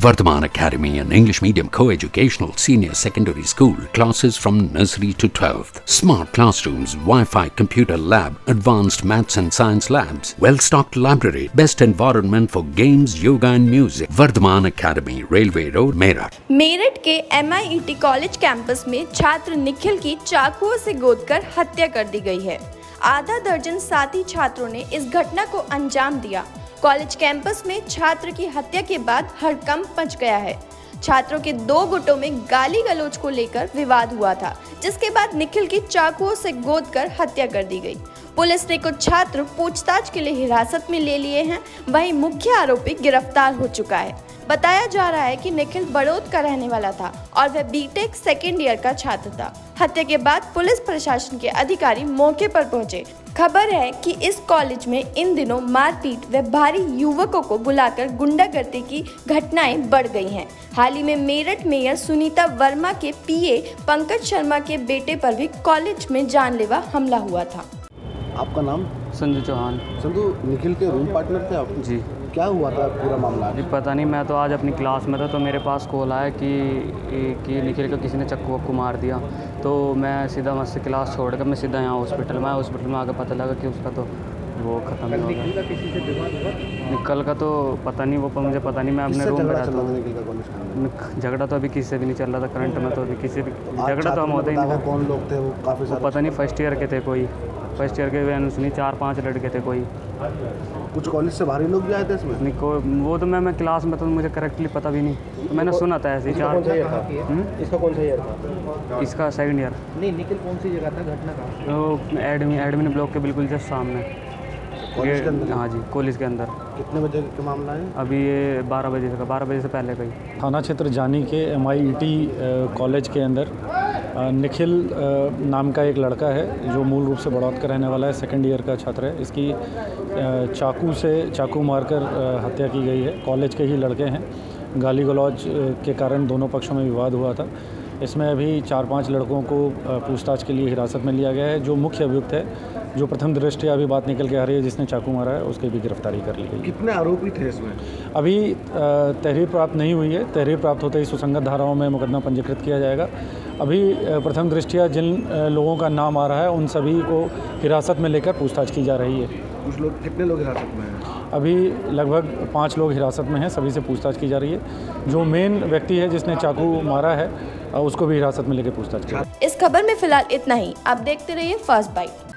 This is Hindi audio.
Vardhaman Academy, an English medium co-educational senior secondary school, classes from nursery to 12th. Smart classrooms, Wi-Fi computer lab, advanced maths and science labs, well-stocked library, best environment for games, yoga and music. Vardhaman Academy, Railway Road, Meerut. Meerut के एम कॉलेज कैंपस में छात्र निखिल की चाकुओं से गोदकर हत्या कर दी गई है आधा दर्जन साथी छात्रों ने इस घटना को अंजाम दिया कॉलेज कैंपस में छात्र की हत्या के बाद हड़कंप मच गया है। छात्रों के दो गुटों में गाली गलोच को लेकर विवाद हुआ था, जिसके बाद निखिल की चाकुओं से गोद कर हत्या कर दी गई। पुलिस ने कुछ छात्र पूछताछ के लिए हिरासत में ले लिए हैं, वहीं मुख्य आरोपी गिरफ़्तार हो चुका है। बताया जा रहा है कि निखिल बड़ौद का रहने वाला था और वह बीटेक सेकेंड ईयर का छात्र था। हत्या के बाद पुलिस प्रशासन के अधिकारी मौके पर पहुँचे खबर है कि इस कॉलेज में इन दिनों मारपीट व भारी युवकों को बुलाकर गुंडागर्दी की घटनाएँ बढ़ गई हैं। हाल ही में मेरठ मेयर सुनीता वर्मा के पीए पंकज शर्मा के बेटे पर भी कॉलेज में जानलेवा हमला हुआ था। आपका नाम? संजू चौहान। संजू निखिल के रूम पार्टनर थे आप? जी। क्या हुआ था पूरा मामला? जी पता नहीं मैं तो आज अपनी क्लास में था तो मेरे पास कॉल आया कि कि निखिल का किसी ने चक्कू वक्कू मार दिया। तो मैं सीधा वहाँ से क्लास छोड़ कर मैं सीधा यहाँ हॉस्पिटल में आया। हॉस्पिटल में आकर पता लगा कि उसका तो वो ख़त्म हो गया निकल का तो पता नहीं वो पर मुझे पता नहीं मैं अपने रूम में रहता हूँ। झगड़ा तो अभी किसी से भी नहीं चल रहा था करंट में तो अभी किसी भी झगड़ा तो हम होते ही नहीं कौन लोग थे वो? काफ़ी पता नहीं फ़र्स्ट ईयर के थे कोई। फ़र्स्ट ईयर के मैंने सुनी चार पाँच लड़के थे कोई। कुछ कॉलेज से बाहरी लोग भी आए थे इसमें? नहीं को वो तो मैं मैं क्लास में तो मुझे करेक्टली पता भी नहीं। तो मैंने सुना था ऐसे चार हम्म? इसका कौन सा ईयर था? इसका सेकंड ईयर नहीं निखिल कौन सी जगह था? घटना का वो एडमिन एडमिन ब्लॉक के बिल्कुल जस्ट सामने। कॉलेज के अंदर? हाँ जी कॉलेज के अंदर। कितने बजे का मामला है? अभी ये बारह बजे से बारह बजे से पहले का ही। थाना क्षेत्र जानी के एम कॉलेज के अंदर निखिल नाम का एक लड़का है जो मूल रूप से बड़ौद का रहने वाला है सेकंड ईयर का छात्र है। इसकी चाकू से चाकू मारकर हत्या की गई है। कॉलेज के ही लड़के हैं। गाली गलौज के कारण दोनों पक्षों में विवाद हुआ था। इसमें अभी चार पाँच लड़कों को पूछताछ के लिए हिरासत में लिया गया है। जो मुख्य अभियुक्त है जो प्रथम दृष्टया अभी बात निकल के आ रही है जिसने चाकू मारा है उसकी भी गिरफ्तारी कर ली गई कितने आरोपी थे इसमें? अभी तहरीर प्राप्त नहीं हुई है। तहरीर प्राप्त होते ही सुसंगत धाराओं में मुकदमा पंजीकृत किया जाएगा। अभी प्रथम दृष्टिया जिन लोगों का नाम आ रहा है उन सभी को हिरासत में लेकर पूछताछ की जा रही है। कुछ लोग कितने लोग हिरासत में हैं? अभी लगभग पाँच लोग हिरासत में हैं, सभी से पूछताछ की जा रही है। जो मेन व्यक्ति है जिसने चाकू मारा है उसको भी हिरासत में लेकर पूछताछ की इस खबर में फ़िलहाल इतना ही। आप देखते रहिए फ़र्स्ट बाइट